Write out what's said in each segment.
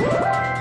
Woo!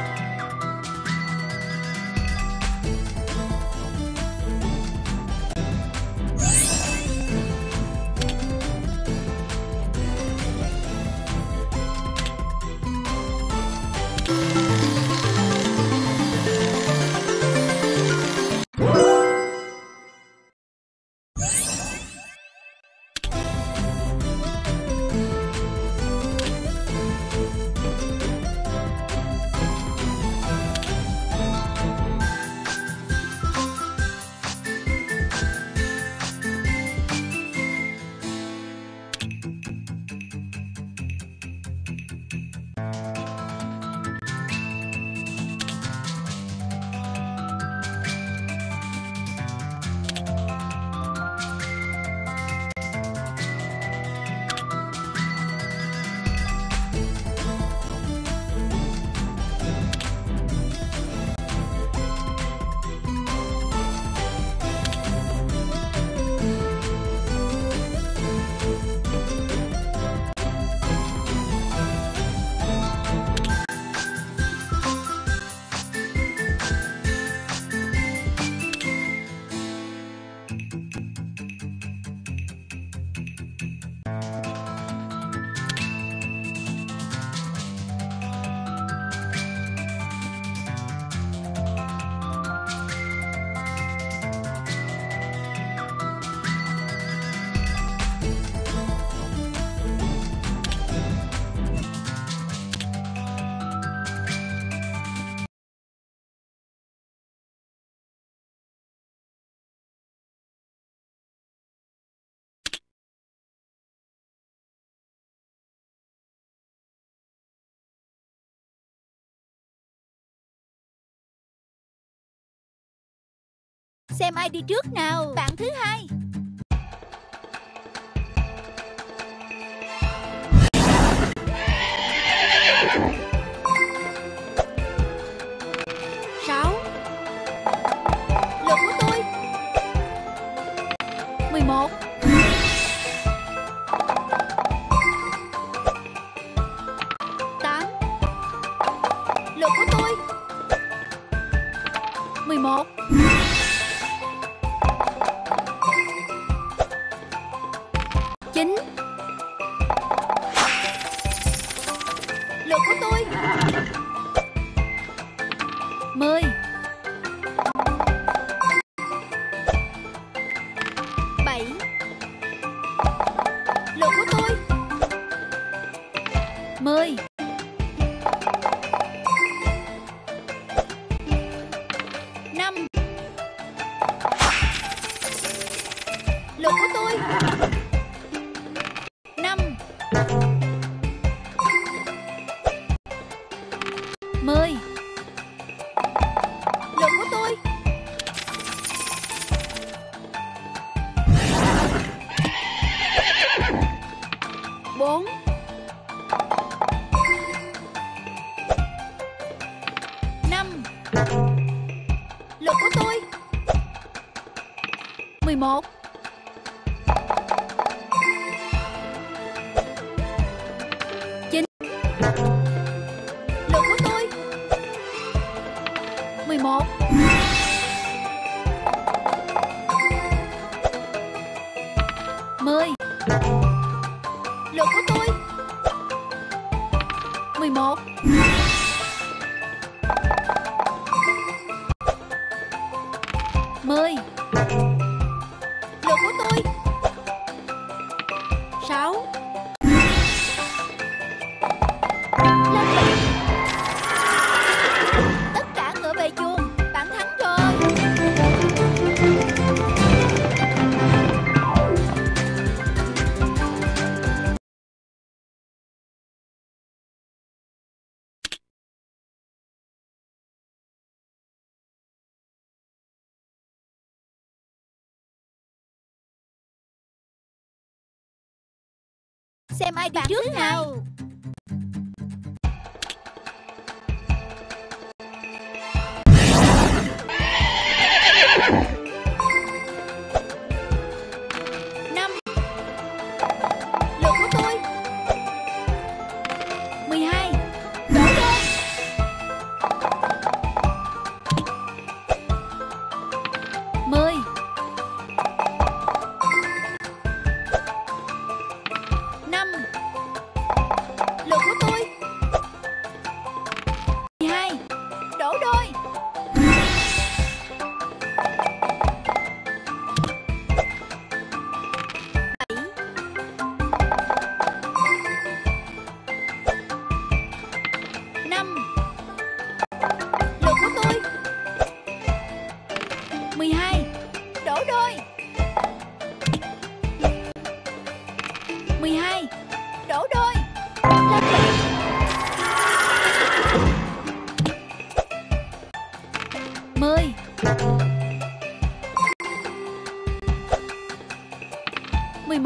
Xem ai đi trước nào. Bạn thứ hai. Sáu. Lượt của tôi. Mười một. Tám. Lượt của tôi. Mười một. Lượt của tôi. Mười Bảy. Lượt của tôi. Mười Lượt của tôi. Mười một. Chín. Lượt của tôi. Mười một. Mười. Lượt của tôi. Mười 10 Xem ai đi trước nào.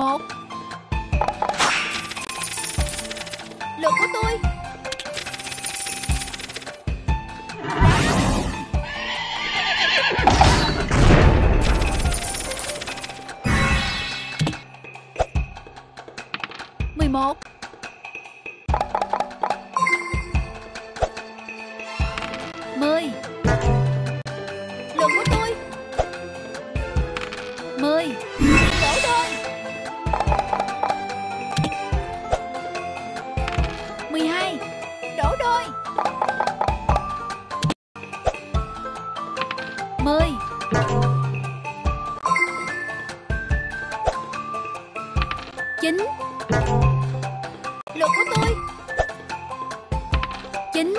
một. Lượt của tôi. mơi chín lục của tôi. Chín